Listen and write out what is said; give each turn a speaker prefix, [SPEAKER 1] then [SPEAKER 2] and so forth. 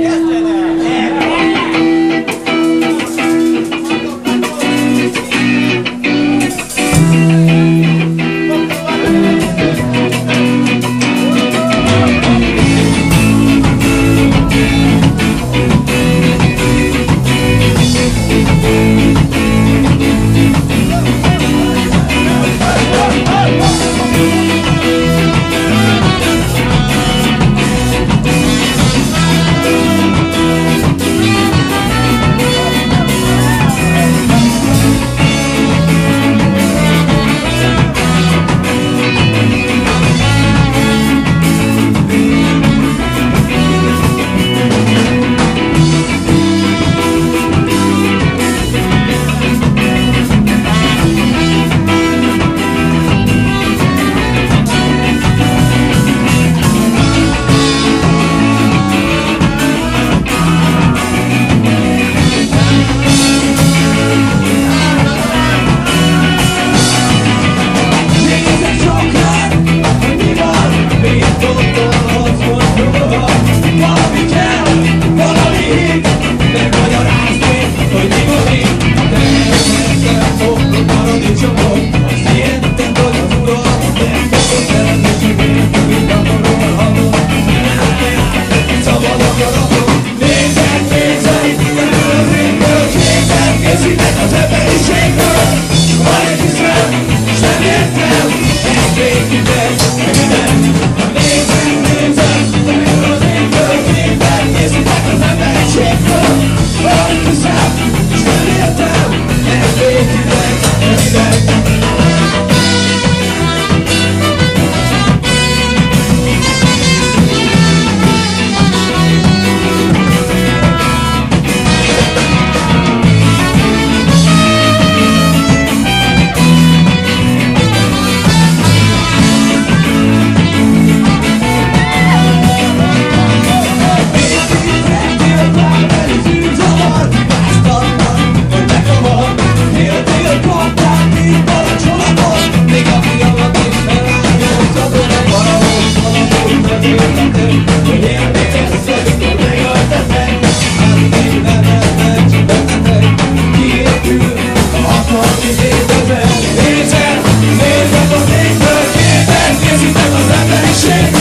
[SPEAKER 1] Yes, see. shake